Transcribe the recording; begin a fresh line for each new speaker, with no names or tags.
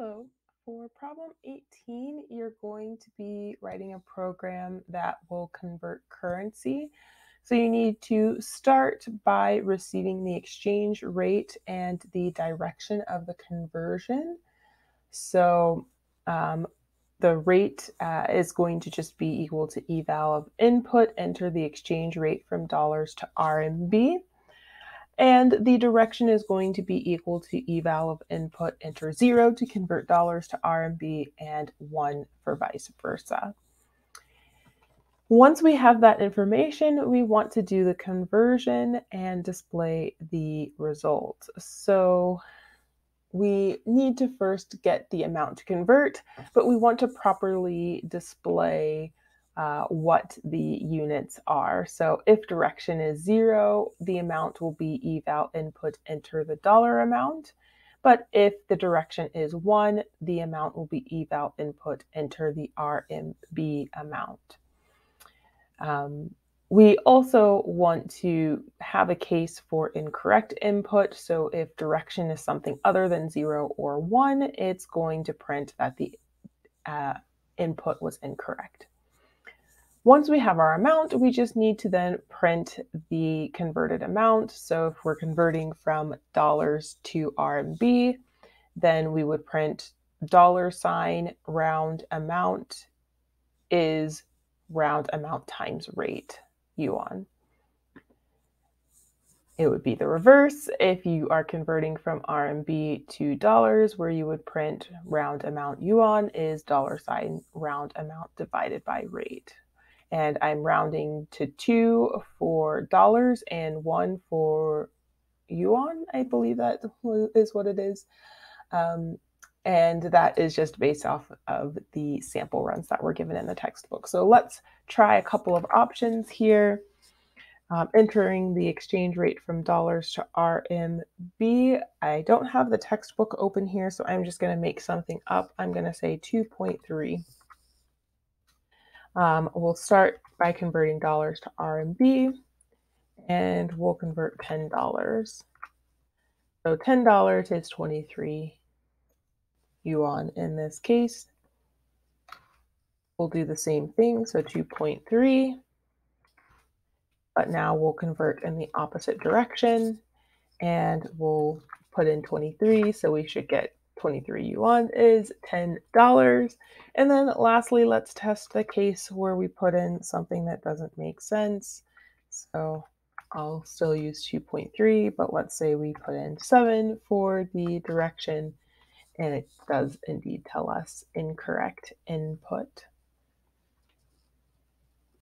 Hello. For problem 18, you're going to be writing a program that will convert currency. So you need to start by receiving the exchange rate and the direction of the conversion. So um, the rate uh, is going to just be equal to eval of input, enter the exchange rate from dollars to RMB. And the direction is going to be equal to eval of input, enter zero to convert dollars to RMB and one for vice versa. Once we have that information, we want to do the conversion and display the result. So we need to first get the amount to convert, but we want to properly display uh, what the units are. So if direction is zero, the amount will be eval input enter the dollar amount. But if the direction is one, the amount will be eval input enter the RMB amount. Um, we also want to have a case for incorrect input. So if direction is something other than zero or one, it's going to print that the uh, input was incorrect. Once we have our amount, we just need to then print the converted amount. So if we're converting from dollars to RMB, then we would print dollar sign round amount is round amount times rate yuan. It would be the reverse if you are converting from RMB to dollars, where you would print round amount yuan is dollar sign round amount divided by rate and I'm rounding to two for dollars and one for yuan. I believe that is what it is. Um, and that is just based off of the sample runs that were given in the textbook. So let's try a couple of options here. Um, entering the exchange rate from dollars to RMB. I don't have the textbook open here, so I'm just going to make something up. I'm going to say 2.3. Um, we'll start by converting dollars to RMB and we'll convert $10. So $10 is 23 yuan in this case. We'll do the same thing, so 2.3, but now we'll convert in the opposite direction and we'll put in 23, so we should get 23 yuan is $10. And then lastly, let's test the case where we put in something that doesn't make sense. So I'll still use 2.3, but let's say we put in 7 for the direction, and it does indeed tell us incorrect input.